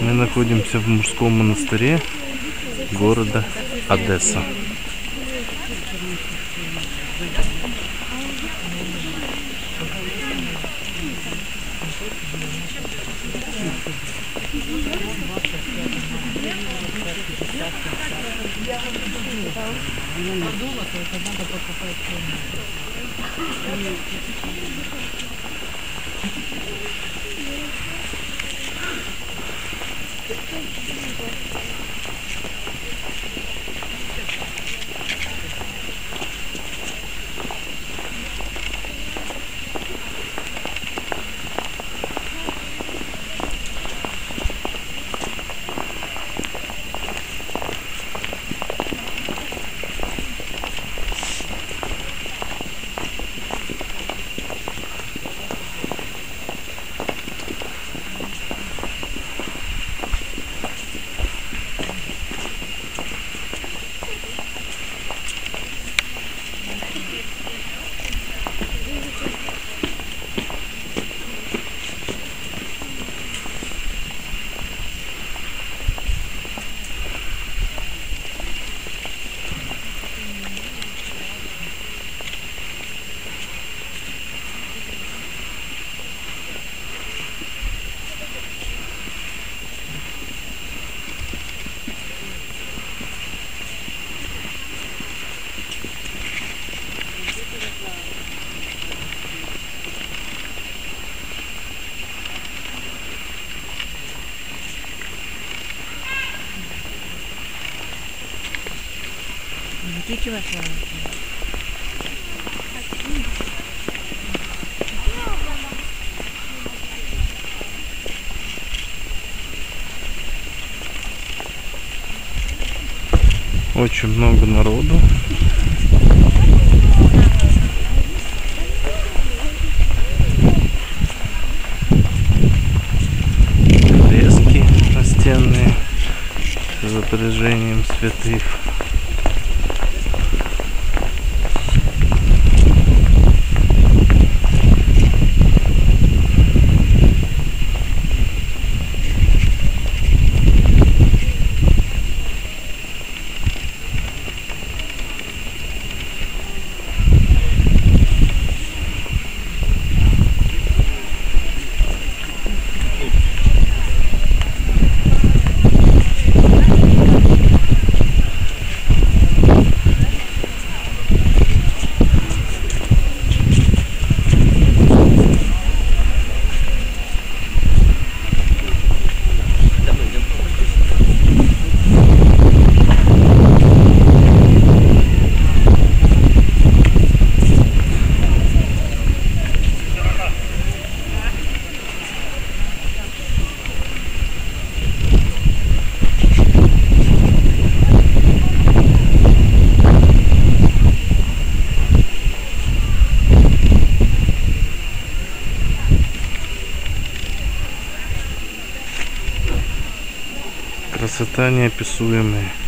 Мы находимся в мужском монастыре города Одесса. すいません。Тільки ваша. Очень много народу. Фрески настенные с изображением святых. Красота неописуемая.